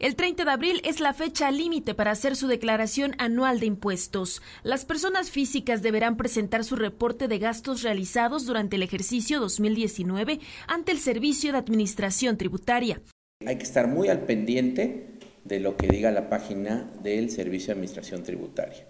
El 30 de abril es la fecha límite para hacer su declaración anual de impuestos. Las personas físicas deberán presentar su reporte de gastos realizados durante el ejercicio 2019 ante el Servicio de Administración Tributaria. Hay que estar muy al pendiente de lo que diga la página del Servicio de Administración Tributaria.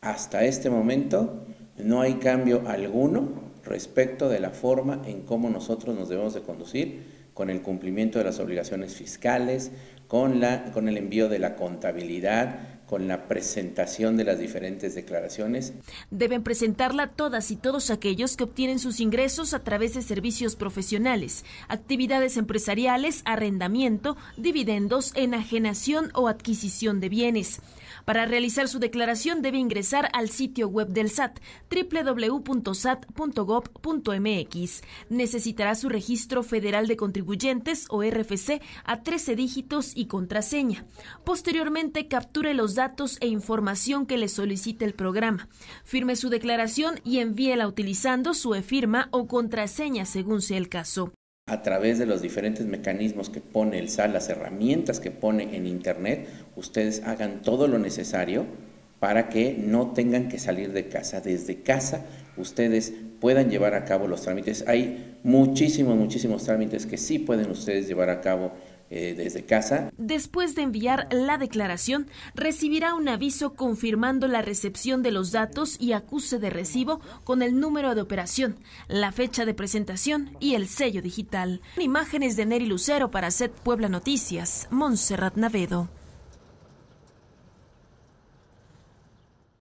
Hasta este momento no hay cambio alguno respecto de la forma en cómo nosotros nos debemos de conducir con el cumplimiento de las obligaciones fiscales, con, la, con el envío de la contabilidad, con la presentación de las diferentes declaraciones. Deben presentarla todas y todos aquellos que obtienen sus ingresos a través de servicios profesionales, actividades empresariales, arrendamiento, dividendos, enajenación o adquisición de bienes. Para realizar su declaración debe ingresar al sitio web del SAT www.sat.gov.mx. Necesitará su registro federal de contribuyentes o RFC a 13 dígitos y contraseña. Posteriormente capture los datos e información que le solicite el programa. Firme su declaración y envíela utilizando su e-firma o contraseña según sea el caso a través de los diferentes mecanismos que pone el SAT, las herramientas que pone en Internet, ustedes hagan todo lo necesario para que no tengan que salir de casa. Desde casa ustedes puedan llevar a cabo los trámites. Hay muchísimos, muchísimos trámites que sí pueden ustedes llevar a cabo eh, desde casa. Después de enviar la declaración, recibirá un aviso confirmando la recepción de los datos y acuse de recibo con el número de operación, la fecha de presentación y el sello digital. Imágenes de Neri Lucero para Set Puebla Noticias, Montserrat Navedo.